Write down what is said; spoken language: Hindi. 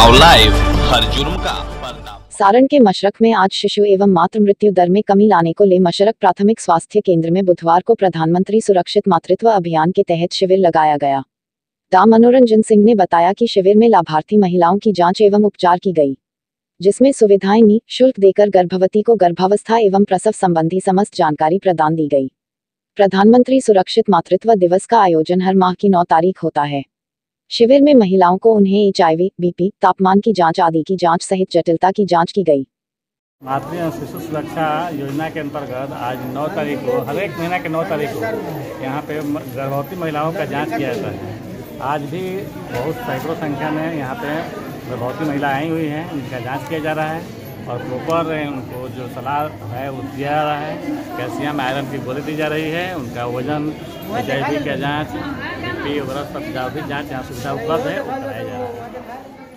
नाउ लाइव हर जुर्म का सारण के मशरक में आज शिशु एवं मातृ मृत्यु दर में कमी लाने को ले मशरक प्राथमिक स्वास्थ्य केंद्र में बुधवार को प्रधानमंत्री सुरक्षित मातृत्व अभियान के तहत शिविर लगाया गया। डा. मनोरंजन सिंह ने बताया कि शिविर में लाभार्थी महिलाओं की जाँच एवं उपचार की गई, जिसमें सुविधाएँ शुल्क देकर गर्भवती को गर्भावस्था एवं प्रसव संबंधी समस्त जानकारी प्रदान दी गई। प्रधानमंत्री सुरक्षित मातृत्व दिवस का आयोजन हर माह की नौ तारीख होता है। शिविर में महिलाओं को उन्हें एच बीपी, तापमान की जाँच आदि की जाँच सहित जटिलता की जाँच की मातृ एवं शिशु सुरक्षा योजना के अंतर्गत आज 9 तारीख को, हर एक महीना के 9 तारीख को, यहाँ पे गर्भवती महिलाओं का जाँच किया जाता है। आज भी बहुत सैकड़ों संख्या में यहाँ पे गर्भवती महिला आई हुई हैं उनका जाँच किया जा रहा है और प्रॉपर उनको जो सलाह है वो दिया जा रहा है। कैल्शियम, आयरन की गोली दी जा रही है, उनका वज़न एच का जाँच पी वगैरह सब भी जहाँ सुविधा उपलब्ध है वो कराया जा रहा है।